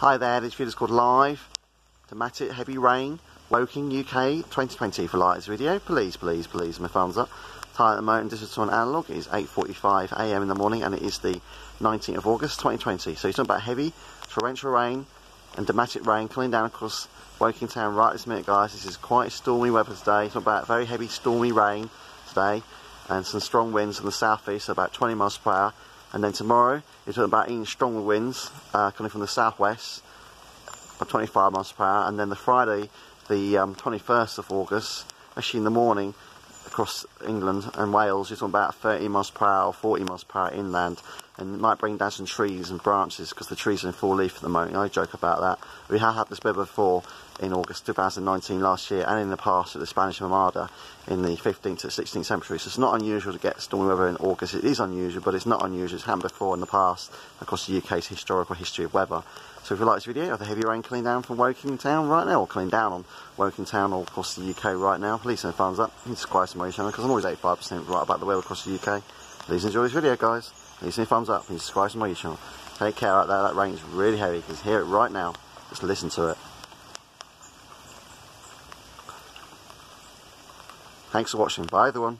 Hi there, this video is called Live Dramatic Heavy Rain Woking UK 2020 for like this video. Please, please, please, my thumbs up. Time at the moment, digital and analog is 8.45am in the morning and it is the 19th of August 2020. So you're talking about heavy torrential rain and dramatic rain coming down across Woking town right this minute guys. This is quite stormy weather today. It's about very heavy stormy rain today and some strong winds from the southeast, about 20 miles per hour and then tomorrow it's about even stronger winds uh, coming from the southwest by 25 miles per hour. And then the Friday the um, 21st of August actually in the morning across England and Wales you're talking about 30 miles per hour 40 miles per hour inland and it might bring down some trees and branches because the trees are in full leaf at the moment I joke about that we have had this weather before in August 2019 last year and in the past at the Spanish Armada in the 15th to 16th century. So it's not unusual to get stormy weather in August. It is unusual, but it's not unusual. It's happened before in the past across the UK's historical history of weather. So if you like this video the heavy rain coming down from Woking Town right now, or coming down on Woking Town or across the UK right now, please send thumbs up and subscribe to my channel because I'm always 85% right about the weather across the UK. Please enjoy this video guys. Please send thumbs up and subscribe to my channel. Take care out there, that rain is really heavy. You can hear it right now. Just listen to it. Thanks for watching. Bye everyone.